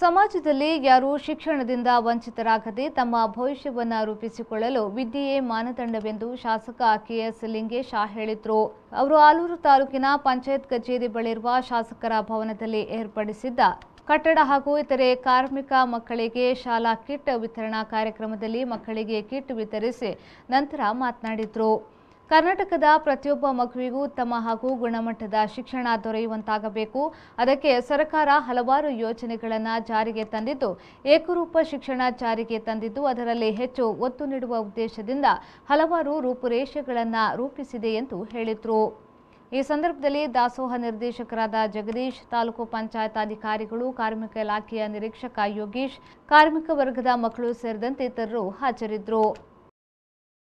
ಸಮಾಜದಲ್ಲಿ ಯಾರೂ ಶಿಕ್ಷಣದಿಂದ ವಂಚಿತರಾಗದೆ ತಮ್ಮ ಭವಿಷ್ಯವನ್ನು ರೂಪಿಸಿಕೊಳ್ಳಲು ವಿದ್ಯೆಯೇ ಮಾನದಂಡವೆಂದು ಶಾಸಕ ಕೆಎಸ್ ಲಿಂಗೇಶ ಹೇಳಿದರು. ಅವರು ಆಲೂರು ತಾಲೂಕಿನ ಪಂಚಾಯತ್ ಕಚೇರಿ ಬಳಿರುವ ಶಾಸಕರ ಭವನದಲ್ಲಿ ಏರ್ಪಡಿಸಿದ್ದ ಕಟ್ಟಡ ಹಾಗೂ ಇತರೆ ಕಾರ್ಮಿಕ ಮಕ್ಕಳಿಗೆ ಶಾಲಾ ಕಿಟ್ ವಿತರಣಾ ಕಾರ್ಯಕ್ರಮದಲ್ಲಿ ಮಕ್ಕಳಿಗೆ ಕಿಟ್ ವಿತರಿಸಿ ನಂತರ ಮಾತನಾಡಿದರು. ಕರ್ನಾಟಕದ ಪ್ರತಿಯೊಬ್ಬ ಮಗುವಿಗೂ ಉತ್ತಮ ಹಾಗೂ ಗುಣಮಟ್ಟದ ಶಿಕ್ಷಣ ದೊರೆಯುವಂತಾಗಬೇಕು. ಅದಕ್ಕೆ ಸರ್ಕಾರ ಹಲವಾರು ಯೋಜನೆಗಳನ್ನು ಜಾರಿಗೆ ತಂದಿದ್ದು, ಏಕರೂಪ ಶಿಕ್ಷಣ ಜಾರಿಗೆ ತಂದಿದ್ದು ಅದರಲ್ಲಿ ಹೆಚ್ಚು ಒತ್ತು ನೀಡುವ ಉದ್ದೇಶದಿಂದ ಹಲವಾರು ರೂಪುರೇಷೆಗಳನ್ನು ರೂಪಿಸಿದೆ ಎಂದು ಹೇಳಿದರು. ಈ ಸಂದರ್ಭದಲ್ಲಿ ದಾಸೋಹ ನಿರ್ದೇಶಕರಾದ ಜಗದೀಶ್, ತಾಲೂಕು ಪಂಚಾಯತ್ ಅಧಿಕಾರಿಗಳು, ಕಾರ್ಮಿಕ ಇಲಾಖೆಯ ನಿರೀಕ್ಷಕ ಯೋಗೀಶ್, ಕಾರ್ಮಿಕ ವರ್ಗದ ಮಕ್ಕಳು ಸೇರಿದಂತೆ ಇತರರು ಹಾಜರಿದ್ದರು